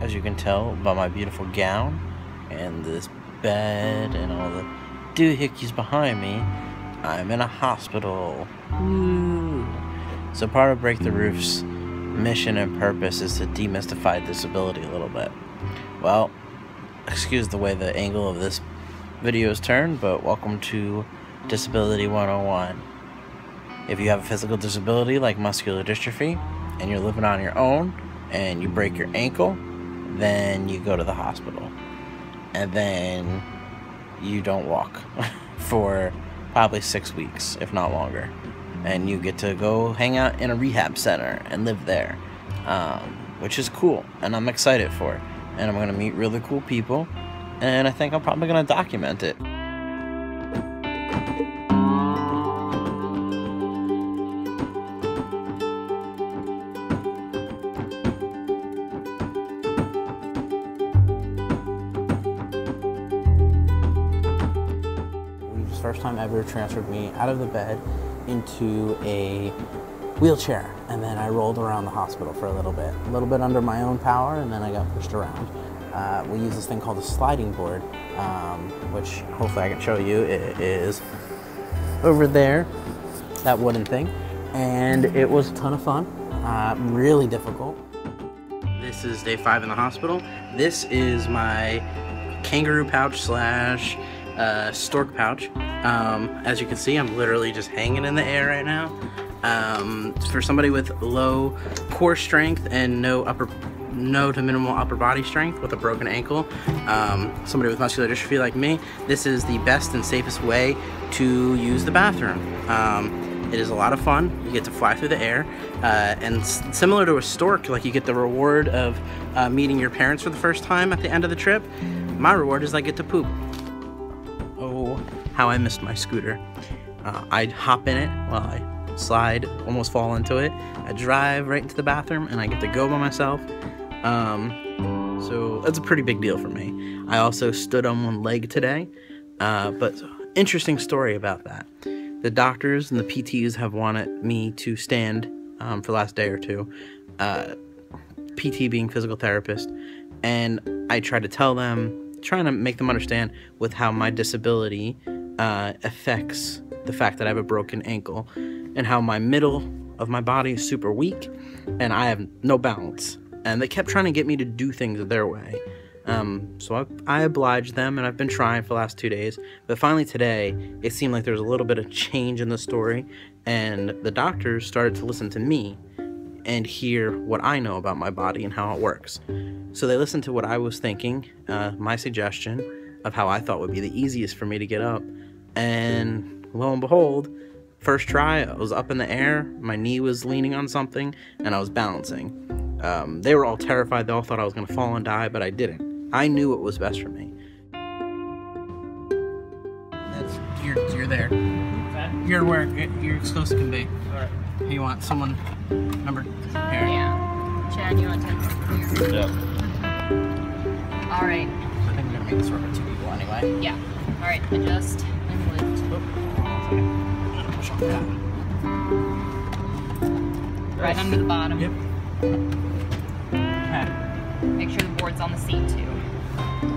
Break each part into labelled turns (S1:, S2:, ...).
S1: as you can tell by my beautiful gown and this bed and all the doohickeys behind me, I'm in a hospital. So part of Break the Roof's mission and purpose is to demystify disability a little bit. Well, excuse the way the angle of this video is turned, but welcome to Disability 101. If you have a physical disability like muscular dystrophy and you're living on your own and you break your ankle, then you go to the hospital. And then you don't walk for probably six weeks, if not longer. And you get to go hang out in a rehab center and live there, um, which is cool. And I'm excited for it. And I'm going to meet really cool people. And I think I'm probably going to document it. First time ever transferred me out of the bed into a wheelchair and then I rolled around the hospital for a little bit, a little bit under my own power and then I got pushed around. Uh, we use this thing called a sliding board, um, which hopefully I can show you. It is over there, that wooden thing, and it was a ton of fun, uh, really difficult. This is day five in the hospital. This is my kangaroo pouch slash uh, stork pouch. Um, as you can see, I'm literally just hanging in the air right now. Um, for somebody with low core strength and no upper no to minimal upper body strength with a broken ankle, um, somebody with muscular dystrophy like me, this is the best and safest way to use the bathroom. Um, it is a lot of fun. You get to fly through the air, uh, and similar to a stork, like you get the reward of uh, meeting your parents for the first time at the end of the trip. My reward is I get to poop. How I missed my scooter. Uh, I'd hop in it while I slide, almost fall into it. I drive right into the bathroom and I get to go by myself. Um, so that's a pretty big deal for me. I also stood on one leg today, uh, but interesting story about that. The doctors and the PTs have wanted me to stand um, for the last day or two. Uh, PT being physical therapist, and I tried to tell them, trying to make them understand with how my disability uh, affects the fact that I have a broken ankle and how my middle of my body is super weak and I have no balance. And they kept trying to get me to do things their way. Um, so I, I obliged them and I've been trying for the last two days. But finally today, it seemed like there was a little bit of change in the story and the doctors started to listen to me and hear what I know about my body and how it works. So they listened to what I was thinking, uh, my suggestion of how I thought would be the easiest for me to get up. And lo and behold, first try, I was up in the air, my knee was leaning on something, and I was balancing. Um, they were all terrified, they all thought I was gonna fall and die, but I didn't. I knew what was best for me. That's, you're, you're there. You're where you're as close as can be. Alright. You want someone, number, here.
S2: Yeah. Chad, you want to take here?
S3: Yeah.
S2: All right.
S1: I think we're gonna make this work with two people anyway.
S2: Yeah. All right. Adjust and lift.
S1: Push on that.
S2: Right under the bottom.
S1: Yep. Okay.
S2: Make sure the board's on the seat too.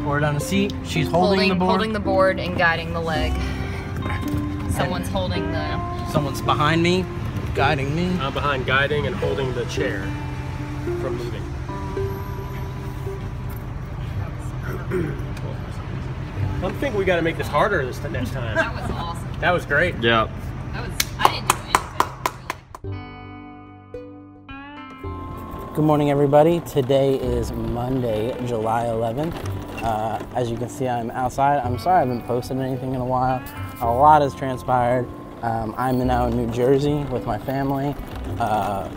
S1: Board on the seat. She's holding,
S2: Holding,
S1: the board.
S2: holding the board and guiding the leg. Someone's holding the.
S1: Someone's behind me, guiding me.
S3: I'm behind guiding and holding the chair from moving. I think we got to make this harder this next time.
S2: That was awesome.
S3: That was great.
S4: Yeah.
S2: That was. I didn't do anything.
S1: Good morning, everybody. Today is Monday, July 11th. Uh, as you can see, I'm outside. I'm sorry I haven't posted anything in a while. A lot has transpired. Um, I'm now in New Jersey with my family. Uh,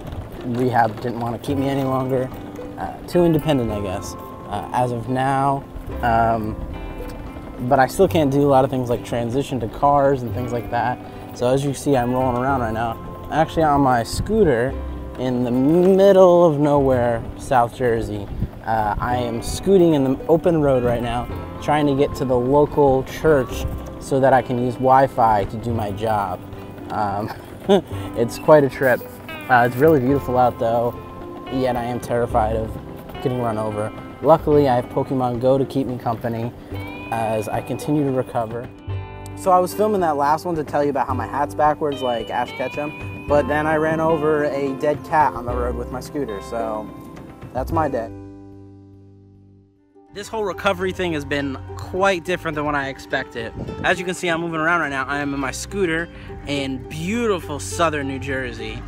S1: rehab didn't want to keep me any longer. Uh, too independent, I guess. Uh, as of now, um, but I still can't do a lot of things like transition to cars and things like that. So as you see, I'm rolling around right now. Actually on my scooter in the middle of nowhere, South Jersey. Uh, I am scooting in the open road right now, trying to get to the local church so that I can use Wi-Fi to do my job. Um, it's quite a trip. Uh, it's really beautiful out though, yet I am terrified of getting run over. Luckily, I have Pokemon Go to keep me company as I continue to recover. So I was filming that last one to tell you about how my hat's backwards like Ash Ketchum, but then I ran over a dead cat on the road with my scooter, so that's my day. This whole recovery thing has been quite different than what I expected. As you can see, I'm moving around right now. I am in my scooter in beautiful southern New Jersey.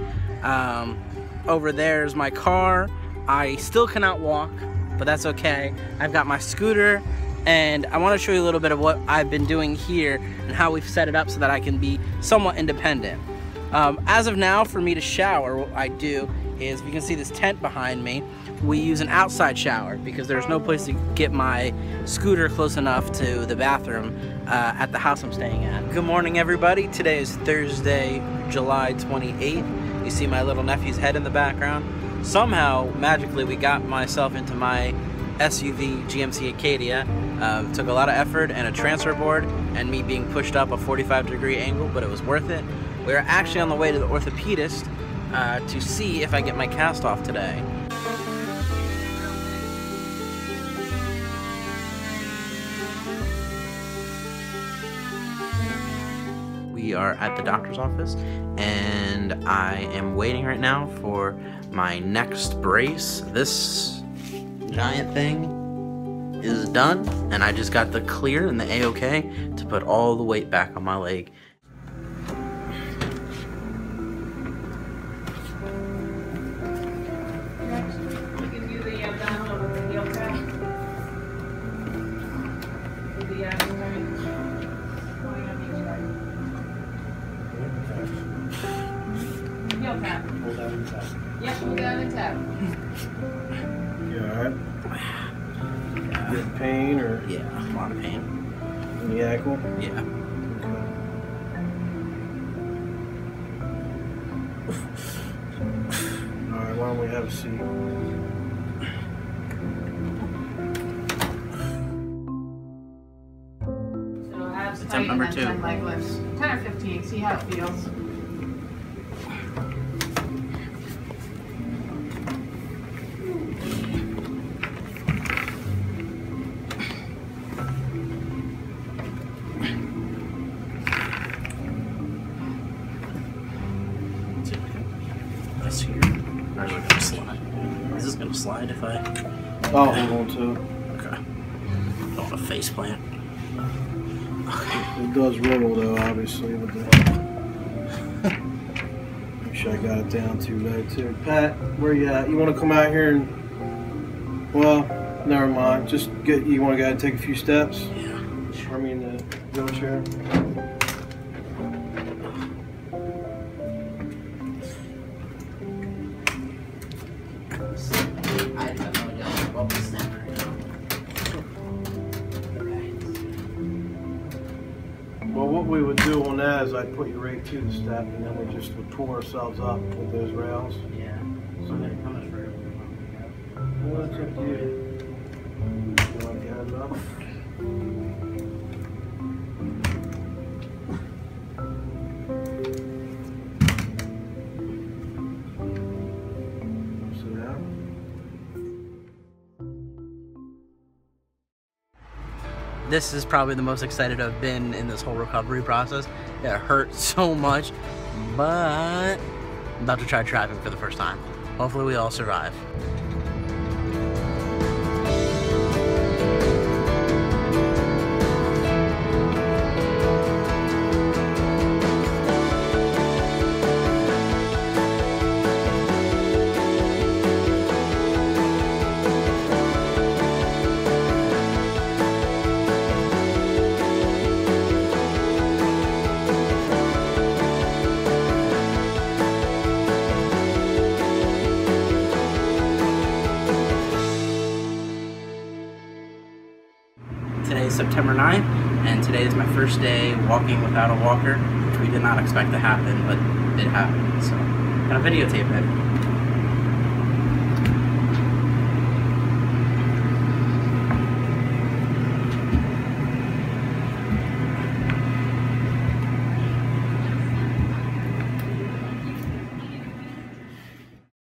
S1: Um, over there is my car. I still cannot walk, but that's okay. I've got my scooter and I want to show you a little bit of what I've been doing here and how we've set it up so that I can be somewhat independent. Um, as of now, for me to shower, what I do is, you can see this tent behind me, we use an outside shower because there's no place to get my scooter close enough to the bathroom uh, at the house I'm staying at. Good morning everybody, today is Thursday, July 28th. You see my little nephew's head in the background. Somehow, magically, we got myself into my SUV GMC Acadia. Uh, took a lot of effort and a transfer board and me being pushed up a 45 degree angle, but it was worth it. We're actually on the way to the orthopedist uh, to see if I get my cast off today. We are at the doctor's office and I am waiting right now for my next brace. This giant thing is done and I just got the clear and the A-OK to put all the weight back on my leg.
S2: Yep, we'll go in tap.
S3: You alright? Getting pain or
S1: Yeah, a lot of pain.
S3: in the ankle?
S1: Yeah. Okay.
S3: Alright, why don't we have a seat?
S2: So
S1: Attempt number two.
S2: leg lifts. 10 or 15, see how it feels.
S3: I'll hold on to it.
S1: okay. Don't want a face plant.
S3: It does roll though, obviously, but the... Make sure I got it down too low too. Pat, where you at? You wanna come out here and well, never mind. Just get you wanna go ahead and take a few steps?
S1: Yeah.
S3: I mean the wheelchair.
S1: I have no idea what was that right now.
S3: Well, what we would do on that is I'd put you right to the step and then we just would pull ourselves up with those rails.
S1: Yeah. So then how much for
S3: Well, that's up to you. You want to it up?
S1: This is probably the most excited I've been in this whole recovery process. It hurt so much, but I'm about to try driving for the first time. Hopefully we all survive. September 9th, and today is my first day walking without a walker, which we did not expect to happen, but it happened. So, I'm gonna videotape it.